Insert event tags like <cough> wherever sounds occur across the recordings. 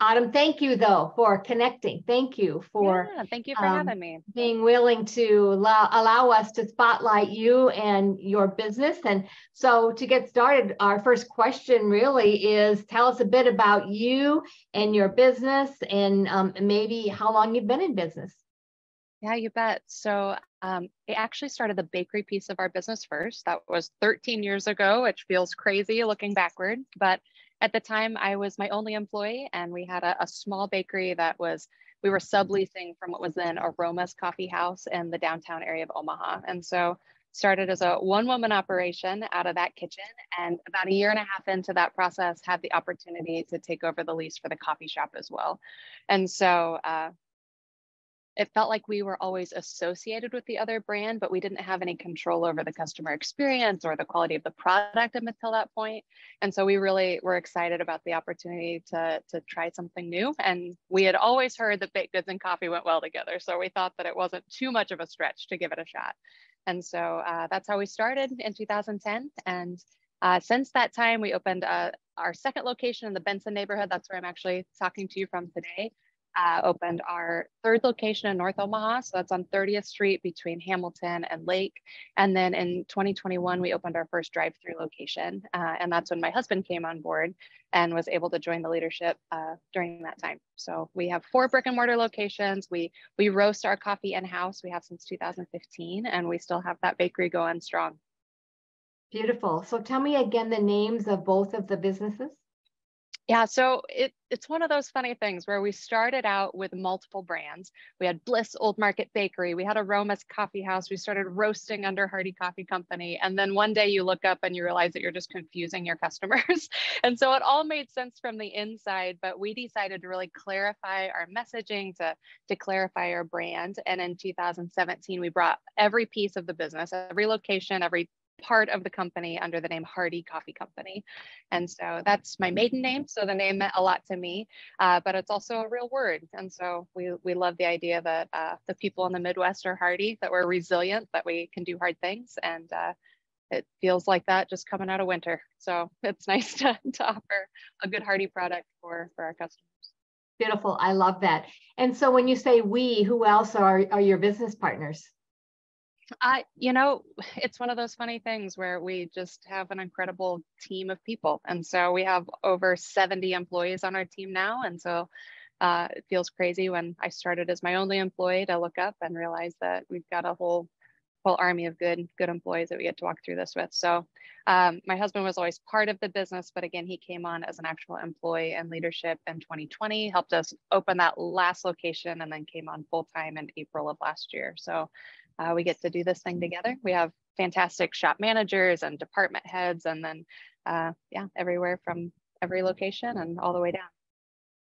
Autumn, thank you though for connecting. Thank you for yeah, thank you for um, having me. Being willing to allow, allow us to spotlight you and your business. And so to get started, our first question really is tell us a bit about you and your business and um, maybe how long you've been in business. Yeah, you bet. So um, I actually started the bakery piece of our business first. That was 13 years ago, which feels crazy looking backward. But at the time, I was my only employee, and we had a, a small bakery that was we were subleasing from what was then Aroma's Coffee House in the downtown area of Omaha. And so started as a one woman operation out of that kitchen. And about a year and a half into that process, had the opportunity to take over the lease for the coffee shop as well. And so uh, it felt like we were always associated with the other brand, but we didn't have any control over the customer experience or the quality of the product until that point. And so we really were excited about the opportunity to, to try something new. And we had always heard that baked goods and coffee went well together. So we thought that it wasn't too much of a stretch to give it a shot. And so uh, that's how we started in 2010. And uh, since that time, we opened uh, our second location in the Benson neighborhood. That's where I'm actually talking to you from today uh, opened our third location in North Omaha. So that's on 30th Street between Hamilton and Lake. And then in 2021, we opened our first drive through location. Uh, and that's when my husband came on board and was able to join the leadership uh, during that time. So we have four brick and mortar locations. We, we roast our coffee in house. We have since 2015, and we still have that bakery going strong. Beautiful. So tell me again the names of both of the businesses. Yeah, so it, it's one of those funny things where we started out with multiple brands. We had Bliss Old Market Bakery, we had Aroma's Coffee House, we started roasting under Hardy Coffee Company. And then one day you look up and you realize that you're just confusing your customers. <laughs> and so it all made sense from the inside, but we decided to really clarify our messaging, to, to clarify our brand. And in 2017, we brought every piece of the business, every location, every part of the company under the name Hardy Coffee Company. And so that's my maiden name. So the name meant a lot to me, uh, but it's also a real word. And so we, we love the idea that uh, the people in the Midwest are hardy, that we're resilient, that we can do hard things. And uh, it feels like that just coming out of winter. So <laughs> it's nice <laughs> to, to offer a good hardy product for, for our customers. Beautiful. I love that. And so when you say we, who else are, are your business partners? I, you know, <sighs> it's one of those funny things where we just have an incredible team of people. And so we have over 70 employees on our team now. And so uh, it feels crazy when I started as my only employee to look up and realize that we've got a whole whole army of good good employees that we get to walk through this with. So um, my husband was always part of the business, but again, he came on as an actual employee and leadership in 2020, helped us open that last location, and then came on full time in April of last year. So uh, we get to do this thing together. We have fantastic shop managers and department heads, and then uh, yeah, everywhere from every location and all the way down.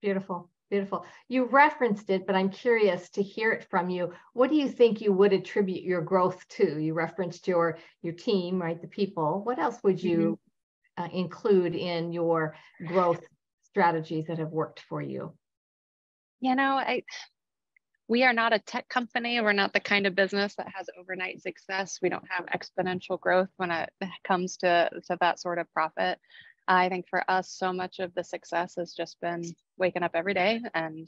Beautiful. Beautiful. You referenced it, but I'm curious to hear it from you. What do you think you would attribute your growth to? You referenced your your team, right? The people. What else would you mm-hmm. uh, include in your growth strategies that have worked for you? You know, I we are not a tech company. We're not the kind of business that has overnight success. We don't have exponential growth when it <laughs> comes to, to that sort of profit. I think for us, so much of the success has just been waking up every day and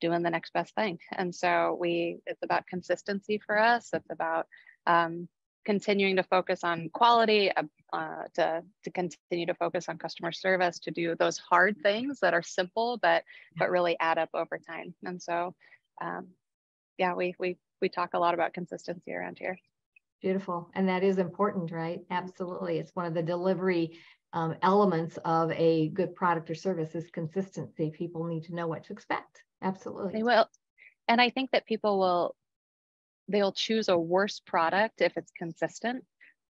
doing the next best thing. And so we, it's about consistency for us. It's about um, continuing to focus on quality, uh, uh, to, to continue to focus on customer service, to do those hard things that are simple, but, but really add up over time. And so, um, yeah, we, we, we talk a lot about consistency around here. Beautiful. And that is important, right? Absolutely. It's one of the delivery um, elements of a good product or service is consistency. People need to know what to expect. Absolutely. They will. And I think that people will they'll choose a worse product if it's consistent.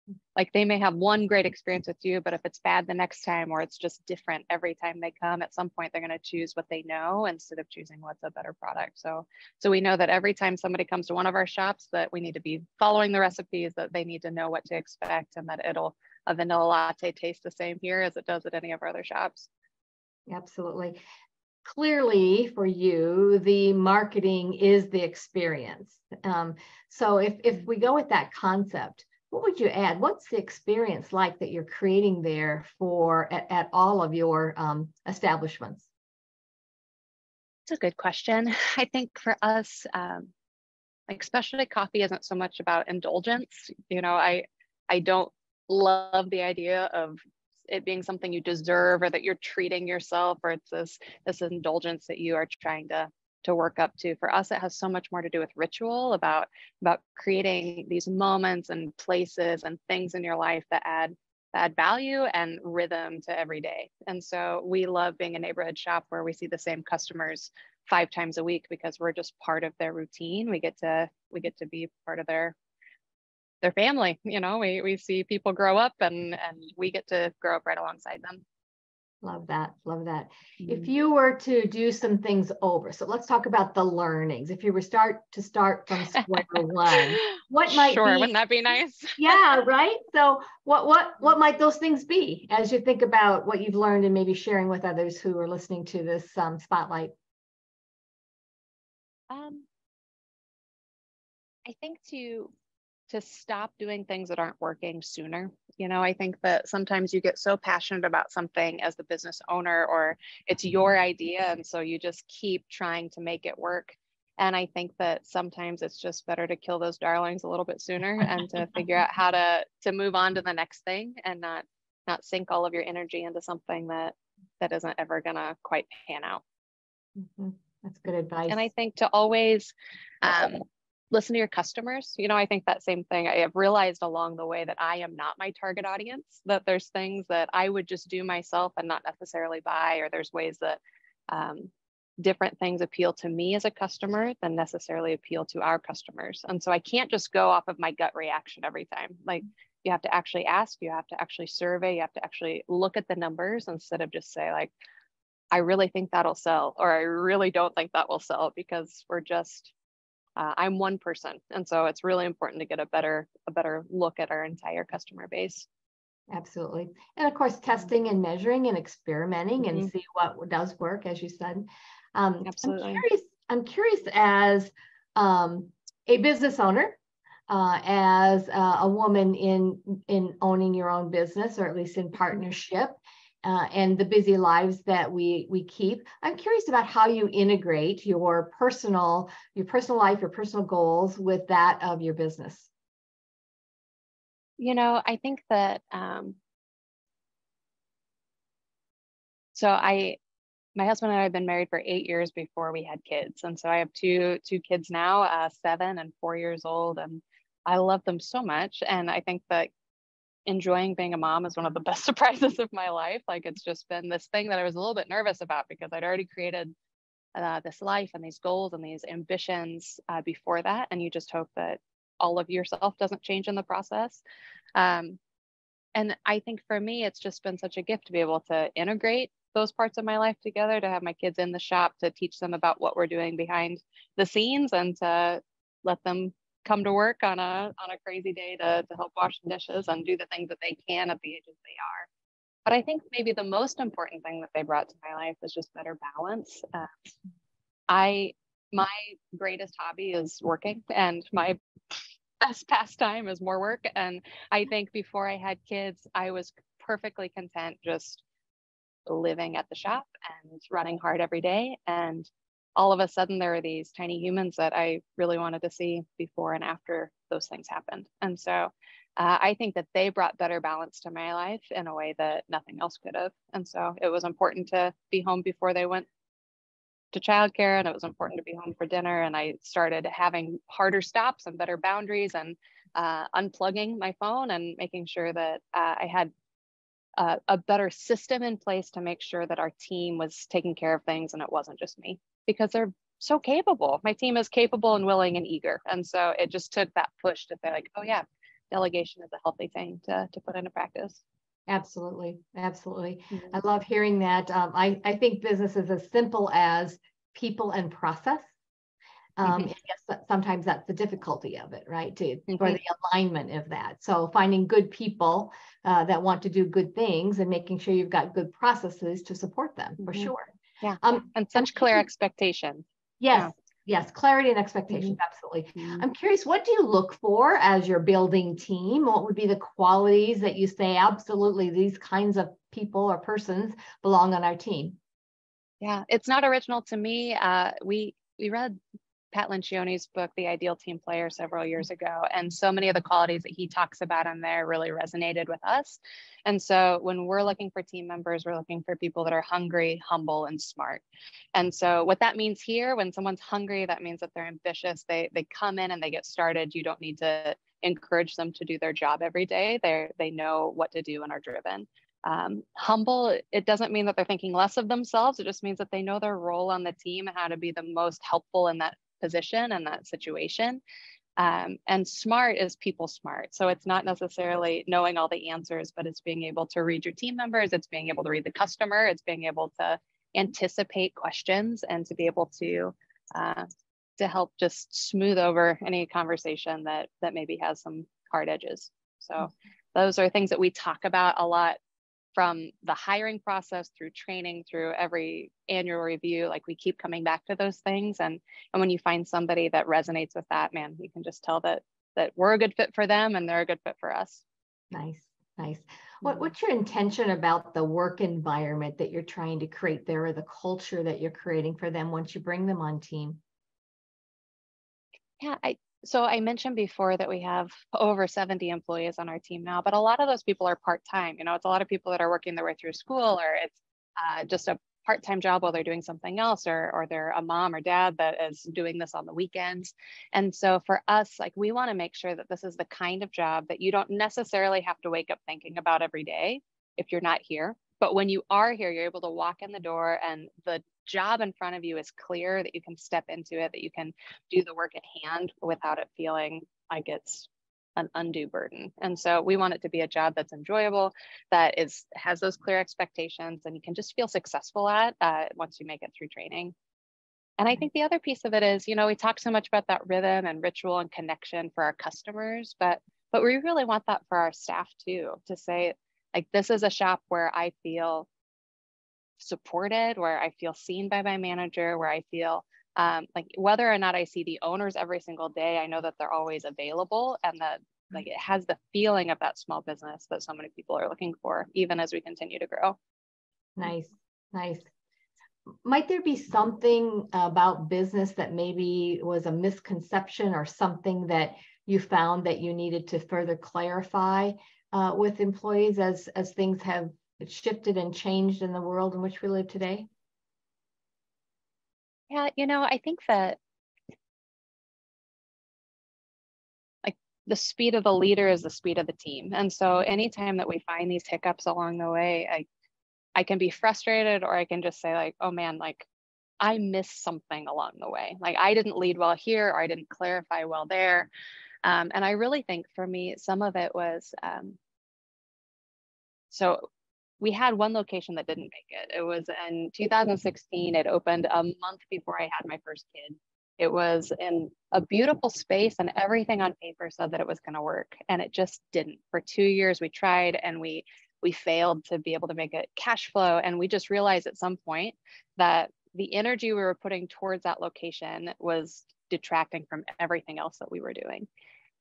Hmm. Like they may have one great experience with you, but if it's bad the next time or it's just different every time they come, at some point they're going to choose what they know instead of choosing what's a better product. So, so we know that every time somebody comes to one of our shops, that we need to be following the recipes, that they need to know what to expect, and that it'll a vanilla latte taste the same here as it does at any of our other shops. Absolutely clearly for you, the marketing is the experience. Um, so if, if we go with that concept, what would you add? What's the experience like that you're creating there for at, at all of your um, establishments? It's a good question. I think for us, um, like coffee isn't so much about indulgence. You know, I I don't love the idea of it being something you deserve or that you're treating yourself or it's this this indulgence that you are trying to to work up to for us it has so much more to do with ritual about about creating these moments and places and things in your life that add add value and rhythm to every day. And so we love being a neighborhood shop where we see the same customers five times a week because we're just part of their routine. We get to we get to be part of their their family. You know, we we see people grow up and and we get to grow up right alongside them. Love that. Love that. Mm-hmm. If you were to do some things over, so let's talk about the learnings. If you were start to start from <laughs> square one, what might sure, be, wouldn't that be nice? <laughs> yeah, right. So what what what might those things be as you think about what you've learned and maybe sharing with others who are listening to this um, spotlight? Um, I think to to stop doing things that aren't working sooner. You know, I think that sometimes you get so passionate about something as the business owner, or it's your idea. And so you just keep trying to make it work. And I think that sometimes it's just better to kill those darlings a little bit sooner and to figure out how to to move on to the next thing and not not sink all of your energy into something that that isn't ever gonna quite pan out. Mm-hmm. That's good advice. And I think to always um, listen to your customers. You know, I think that same thing. I have realized along the way that I am not my target audience, that there's things that I would just do myself and not necessarily buy, or there's ways that um, different things appeal to me as a customer than necessarily appeal to our customers. And so I can't just go off of my gut reaction every time. Like you have to actually ask, you have to actually survey, you have to actually look at the numbers instead of just say, like, I really think that'll sell, or I really don't think that will sell because we're just uh, I'm one person. And so it's really important to get a better, a better look at our entire customer base. Absolutely. And of course, testing and measuring and experimenting mm-hmm. and see what does work, as you said. Um, Absolutely. I'm curious, I'm curious as um, a business owner, uh, as uh, a woman in in owning your own business, or at least in partnership, uh, and the busy lives that we we keep. I'm curious about how you integrate your personal your personal life, your personal goals with that of your business. You know, I think that um, so I my husband and I have been married for eight years before we had kids, and so I have two two kids now, uh, seven and four years old, and I love them so much. And I think that enjoying being a mom is one of the <laughs> best surprises of my life. Like it's just been this thing that I was a little bit nervous about because I'd already created uh, this life and these goals and these ambitions uh, before that. And you just hope that all of yourself doesn't change in the process. Um, and I think for me, it's just been such a gift to be able to integrate those parts of my life together, to have my kids in the shop, to teach them about what we're doing behind the scenes and to let them come to work on a on a crazy day to, to help wash the dishes and do the things that they can at the ages they are. But I think maybe the most important thing that they brought to my life is just better balance. Uh, I my greatest hobby is working, and my best <laughs> pastime is more work. And I think before I had kids, I was perfectly content just living at the shop and running hard every day and all of a sudden there are these tiny humans that I really wanted to see before and after those things happened. And so uh, I think that they brought better balance to my life in a way that nothing else could have. And so it was important to be home before they went to childcare and it was important to be home for dinner. And I started having harder stops and better boundaries and uh, unplugging my phone and making sure that uh, I had a better system in place to make sure that our team was taking care of things and it wasn't just me because they're so capable. My team is capable and willing and eager. And so it just took that push to say, like, oh, yeah, delegation is a healthy thing to, to put into practice. Absolutely. Absolutely. Mm-hmm. I love hearing that. Um, I, I think business is as simple as people and process. Um, mm-hmm. yes, sometimes that's the difficulty of it, right? To, mm-hmm. For the alignment of that. So finding good people uh, that want to do good things and making sure you've got good processes to support them for mm-hmm. sure. Yeah. Um, and such clear expectations. Yes. Yeah. Yes, clarity and expectations, mm-hmm. absolutely. Mm-hmm. I'm curious, what do you look for as you're building team? What would be the qualities that you say, absolutely, these kinds of people or persons belong on our team? Yeah, it's not original to me. Uh, we we read Pat Lencioni's book, The Ideal Team Player, several years ago. And so many of the qualities that he talks about in there really resonated with us. And so when we're looking for team members, we're looking for people that are hungry, humble, and smart. And so what that means here, when someone's hungry, that means that they're ambitious. They they come in and they get started. You don't need to encourage them to do their job every day. They they know what to do and are driven. Um, humble, it doesn't mean that they're thinking less of themselves. It just means that they know their role on the team and how to be the most helpful in that position and that situation. Um, and smart is people smart. So it's not necessarily knowing all the answers, but it's being able to read your team members, it's being able to read the customer, it's being able to anticipate questions and to be able to uh, to help just smooth over any conversation that that maybe has some hard edges. So mm-hmm. those are things that we talk about a lot from the hiring process through training through every annual review like we keep coming back to those things. And and when you find somebody that resonates with that man you can just tell that that we're a good fit for them and they're a good fit for us. Nice nice. What, mm-hmm. what's your intention about the work environment that you're trying to create there or the culture that you're creating for them once you bring them on team? Yeah i so I mentioned before that we have over 70 employees on our team now, but a lot of those people are part-time. You know, it's a lot of people that are working their way through school or it's uh, just a part-time job while they're doing something else or, or they're a mom or dad that is doing this on the weekends. And so for us, like we want to make sure that this is the kind of job that you don't necessarily have to wake up thinking about every day if you're not here. But when you are here, you're able to walk in the door and the job in front of you is clear, that you can step into it, that you can do the work at hand without it feeling like it's an undue burden. And so we want it to be a job that's enjoyable, that is has those clear expectations, and you can just feel successful at uh, once you make it through training. And I think the other piece of it is, you know, we talk so much about that rhythm and ritual and connection for our customers, but but we really want that for our staff too, to say, like, this is a shop where I feel supported, where I feel seen by my manager, where I feel um, like whether or not I see the owners every single day, I know that they're always available and that like it has the feeling of that small business that so many people are looking for, even as we continue to grow. Nice, nice. Might there be something about business that maybe was a misconception or something that you found that you needed to further clarify uh, with employees as as things have shifted and changed in the world in which we live today? Yeah, you know, I think that like the speed of the leader is the speed of the team. And so anytime that we find these hiccups along the way, I I can be frustrated or I can just say like, oh man, like I missed something along the way. Like I didn't lead well here or I didn't clarify well there. Um, and I really think for me, some of it was um, so we had one location that didn't make it. It was in 2016. It opened a month before I had my first kid. It was in a beautiful space, and everything on paper said that it was going to work, and it just didn't. For two years, we tried, and we we failed to be able to make it cash flow, and we just realized at some point that the energy we were putting towards that location was detracting from everything else that we were doing.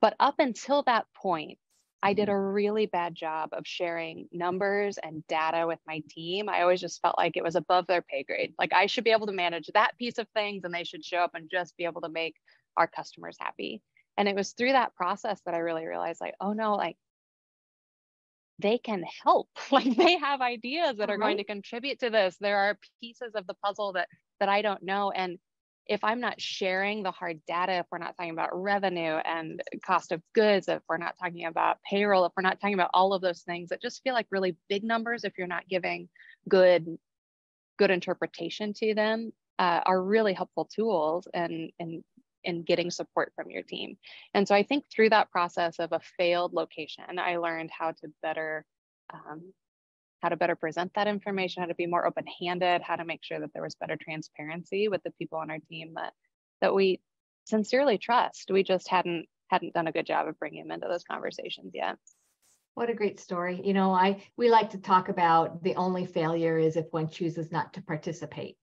But up until that point, I did a mm-hmm. really bad job of sharing numbers and data with my team. I always just felt like it was above their pay grade. Like I should be able to manage that piece of things and they should show up and just be able to make our customers happy. And it was through that process that I really realized like, oh no, like they can help. <laughs> Like they have ideas that are right. going to contribute to this. There are pieces of the puzzle that that I don't know. And if I'm not sharing the hard data, if we're not talking about revenue and cost of goods, if we're not talking about payroll, if we're not talking about all of those things that just feel like really big numbers, if you're not giving good, good interpretation to them, uh, are really helpful tools and in, in getting support from your team. And so I think through that process of a failed location, I learned how to better um, how to better present that information, how to be more open-handed, how to make sure that there was better transparency with the people on our team that that we sincerely trust. We just hadn't hadn't done a good job of bringing them into those conversations yet. What a great story. You know, I we like to talk about the only failure is if one chooses not to participate.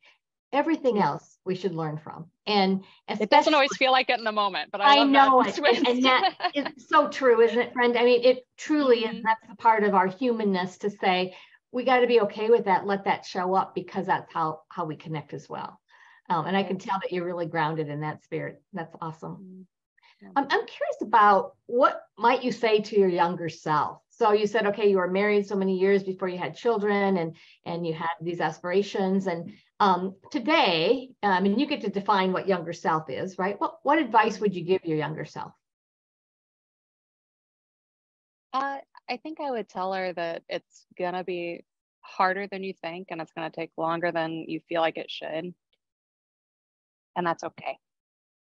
Everything else we should learn from. And it doesn't always feel like it in the moment, but I, I know <laughs> it. And that is so true, isn't it, friend? I mean, it truly mm-hmm. is that's a part of our humanness to say, we got to be okay with that let that show up because that's how how we connect as well um, and i can tell that you're really grounded in that spirit that's awesome mm-hmm. I'm, I'm curious about what might you say to your younger self so you said okay you were married so many years before you had children and and you had these aspirations and um, today i mean you get to define what younger self is right what what advice would you give your younger self uh, I think I would tell her that it's gonna be harder than you think and it's gonna take longer than you feel like it should. And that's okay.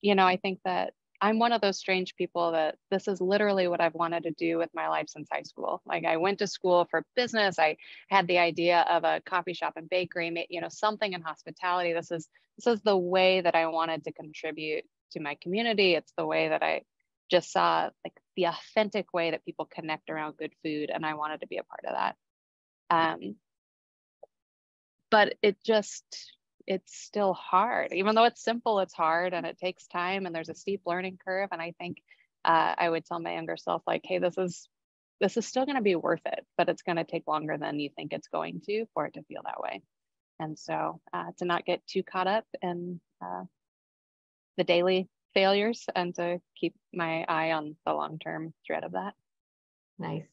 You know, I think that I'm one of those strange people that this is literally what I've wanted to do with my life since high school. Like I went to school for business. I had the idea of a coffee shop and bakery, you know, something in hospitality. This is this is the way that I wanted to contribute to my community. It's the way that I just saw like the authentic way that people connect around good food and i wanted to be a part of that um, but it just it's still hard even though it's simple it's hard and it takes time and there's a steep learning curve and i think uh, i would tell my younger self like hey this is this is still going to be worth it but it's going to take longer than you think it's going to for it to feel that way and so uh, to not get too caught up in uh, the daily failures and to keep my eye on the long term thread of that. Nice.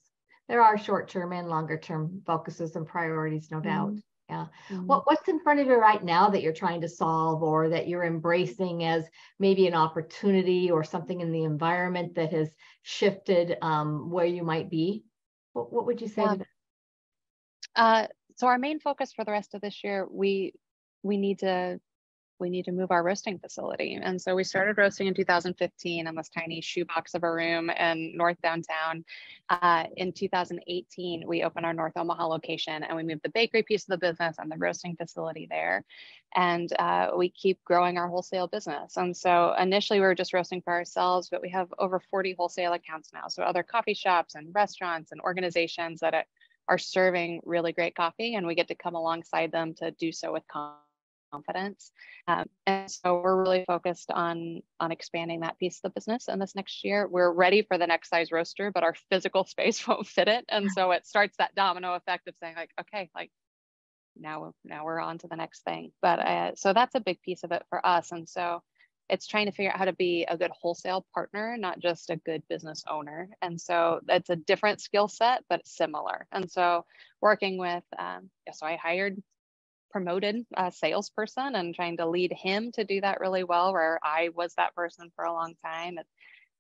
There are short term and longer term focuses and priorities, no mm-hmm. doubt. Yeah. Mm-hmm. What, what's in front of you right now that you're trying to solve or that you're embracing as maybe an opportunity or something in the environment that has shifted um, where you might be? What, what would you say yeah. Uh, so our main focus for the rest of this year, we we need to we need to move our roasting facility. And so we started roasting in 2015 in this tiny shoebox of a room in North Downtown. Uh, in 2018, we opened our North Omaha location and we moved the bakery piece of the business and the roasting facility there. And uh, we keep growing our wholesale business. And so initially we were just roasting for ourselves, but we have over 40 wholesale accounts now. So other coffee shops and restaurants and organizations that are serving really great coffee and we get to come alongside them to do so with confidence confidence. Um, and so we're really focused on on expanding that piece of the business. And this next year, we're ready for the next size roaster, but our physical <laughs> space <laughs> won't fit it. And so it starts that domino effect of saying like, okay, like now now we're on to the next thing. But uh, so that's a big piece of it for us. And so it's trying to figure out how to be a good wholesale partner, not just a good business owner. And so it's a different skill set, but similar. And so working with, um, so I hired promoted a salesperson and trying to lead him to do that really well, where I was that person for a long time.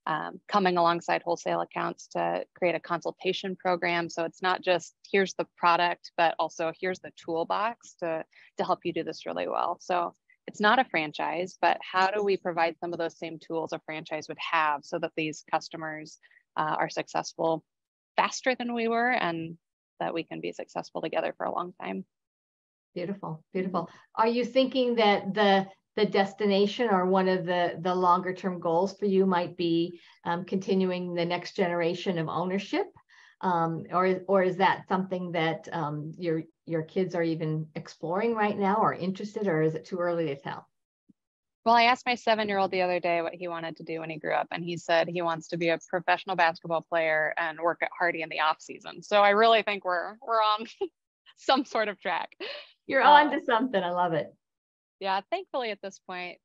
Um, coming alongside wholesale accounts to create a consultation program. So it's not just here's the product, but also here's the toolbox to, to help you do this really well. So it's not a franchise, but how do we provide some of those same tools a franchise would have so that these customers uh, are successful faster than we were and that we can be successful together for a long time. Beautiful, beautiful. Are you thinking that the the destination or one of the the longer term goals for you might be um, continuing the next generation of ownership, um, or or is that something that um, your your kids are even exploring right now or interested, or is it too early to tell? Well, I asked my seven year old the other day what he wanted to do when he grew up, and he said he wants to be a professional basketball player and work at Hardy in the off season. So I really think we're we're on <laughs> some sort of track. You're um, on to something. I love it. Yeah, thankfully at this point,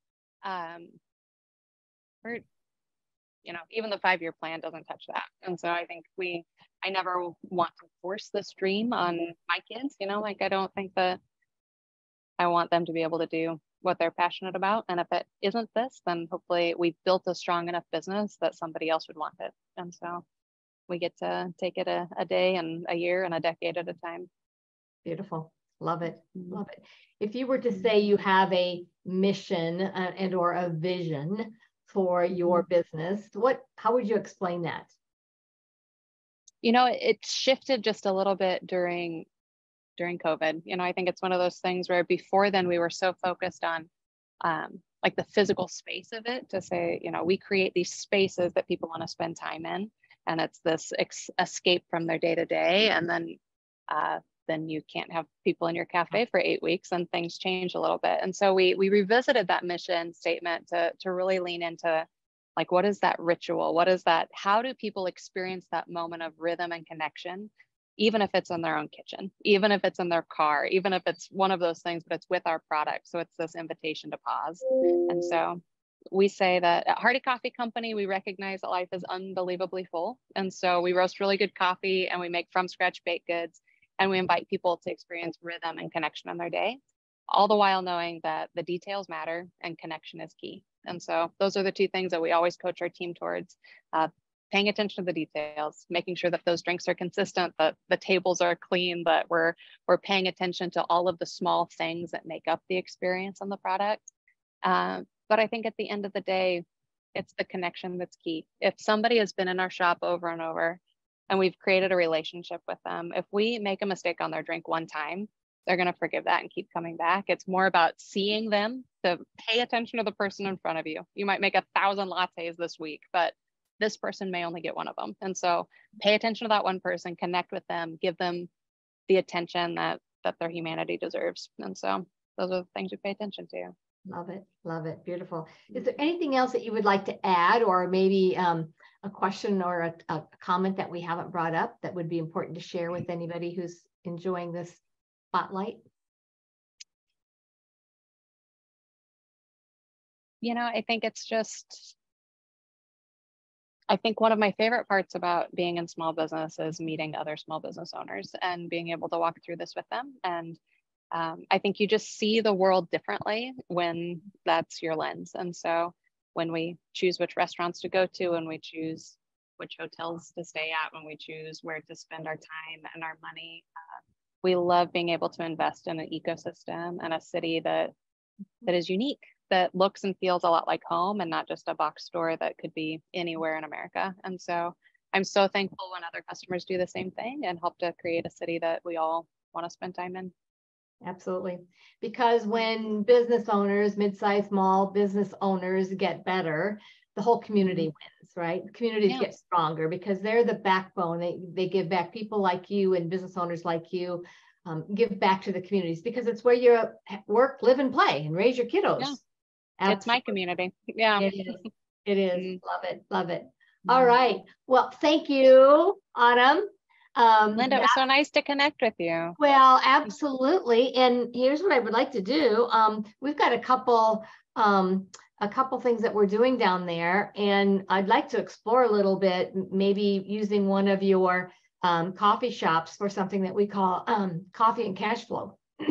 um, we're, you know, even the five year plan doesn't touch that. And so I think we, I never want to force this dream on my kids, you know, like I don't think that I want them to be able to do what they're passionate about. And if it isn't this, then hopefully we've built a strong enough business that somebody else would want it. And so we get to take it a, a day and a year and a decade at a time. Beautiful. Love it. Mm-hmm. Love it. If you were to say you have a mission uh, and or a vision for your mm-hmm. business, what how would you explain that? You know, it shifted just a little bit during during COVID. You know, I think it's one of those things where before then we were so focused on um, like the physical space of it to say, you know, we create these spaces that people want to spend time in, and it's this ex- escape from their day to day, and then uh, then you can't have people in your cafe for eight weeks and things change a little bit. And so we we revisited that mission statement to to really lean into like what is that ritual? What is that? How do people experience that moment of rhythm and connection even if it's in their own kitchen, even if it's in their car, even if it's one of those things, but it's with our product. So it's this invitation to pause. And so we say that at Hardy Coffee Company, we recognize that life is unbelievably full. And so we roast really good coffee and we make from scratch baked goods and we invite people to experience rhythm and connection in their day, all the while knowing that the details matter and connection is key. And so those are the two things that we always coach our team towards. Uh, paying attention to the details, making sure that those drinks are consistent, that the tables are clean, that we're we're paying attention to all of the small things that make up the experience on the product. Um, but I think at the end of the day, it's the connection that's key. If somebody has been in our shop over and over and we've created a relationship with them, if we make a mistake on their drink one time, they're going to forgive that and keep coming back. It's more about seeing them to pay attention to the person in front of you. You might make a thousand lattes this week, but this person may only get one of them. And so pay attention to that one person, connect with them, give them the attention that that their humanity deserves. And so those are the things you pay attention to. Love it. Love it. Beautiful. Is there anything else that you would like to add or maybe um, a question or a, a, comment that we haven't brought up that would be important to share with anybody who's enjoying this spotlight? You know, I think it's just, I think one of my favorite parts about being in small business is meeting other small business owners and being able to walk through this with them and um, I think you just see the world differently when that's your lens. And so when we choose which restaurants to go to, and we choose which hotels to stay at, when we choose where to spend our time and our money, uh, we love being able to invest in an ecosystem and a city that that is unique, that looks and feels a lot like home, and not just a box store that could be anywhere in America. And so I'm so thankful when other customers do the same thing and help to create a city that we all want to spend time in. Absolutely. Because when business owners, mid-sized small business owners get better, the whole community mm-hmm. wins, right? Communities yeah. get stronger because they're the backbone. They, they give back people like you and business owners like you um, give back to the communities because it's where you work, live, and play and raise your kiddos. Yeah. It's my community. Yeah. It is. It is. Mm-hmm. Love it. Love it. Mm-hmm. All right. Well, thank you, Autumn. Um, Linda, it was so nice to connect with you. Well, absolutely. And here's what I would like to do. Um, we've got a couple um, a couple things that we're doing down there, and I'd like to explore a little bit, maybe using one of your um, coffee shops for something that we call um, coffee and cash flow. <clears throat>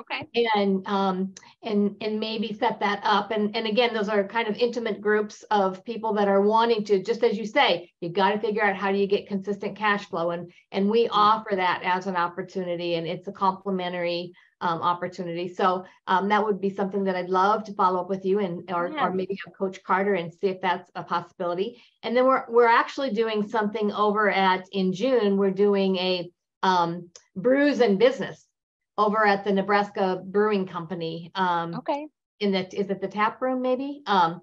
Okay. And um, and and maybe set that up. And and again, those are kind of intimate groups of people that are wanting to, just as you say, you got to figure out how do you get consistent cash flow. And and we mm-hmm. offer that as an opportunity, and it's a complementary um, opportunity. So um, that would be something that I'd love to follow up with you and or, yeah. or maybe have Coach Carter and see if that's a possibility. And then we're we're actually doing something over at in June. We're doing a um, brews and business over at the Nebraska Brewing Company. Um, okay. In the is it the tap room maybe? Um,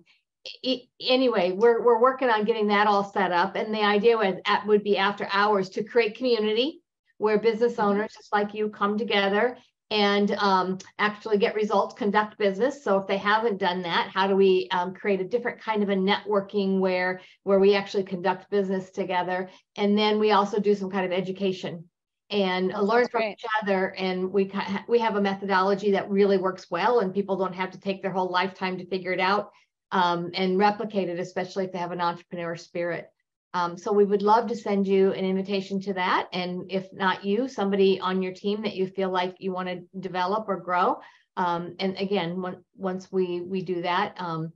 it, anyway, we're we're working on getting that all set up, and the idea was at, would be after hours to create community where business mm-hmm. owners just like you come together and um, actually get results, conduct business. So if they haven't done that, how do we um, create a different kind of a networking where where we actually conduct business together, and then we also do some kind of education and oh, learn from each other. And we we have a methodology that really works well, and people don't have to take their whole lifetime to figure it out um, and replicate it, especially if they have an entrepreneur spirit. Um, so we would love to send you an invitation to that, and if not you, somebody on your team that you feel like you want to develop or grow. Um, and again, when, once we we do that, um,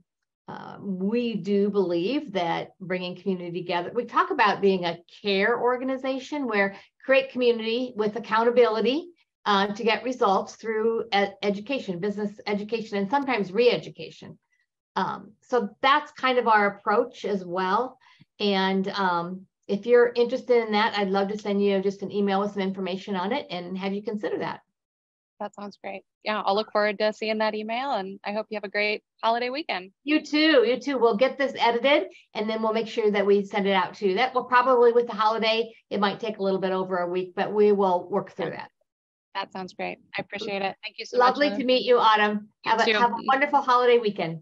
uh, we do believe that bringing community together, we talk about being a care organization where create community with accountability uh, to get results through ed- education, business education, and sometimes re-education. Um, so that's kind of our approach as well. And um, if you're interested in that, I'd love to send you just an email with some information on it and have you consider that. That sounds great. Yeah, I'll look forward to seeing that email and I hope you have a great holiday weekend. You too. You too. We'll get this edited and then we'll make sure that we send it out to you. That will probably with the holiday, it might take a little bit over a week, but we will work through that. That sounds great. I appreciate it. Thank you so Lovely much. Lovely to meet you, Autumn. You have, a, have a wonderful holiday weekend.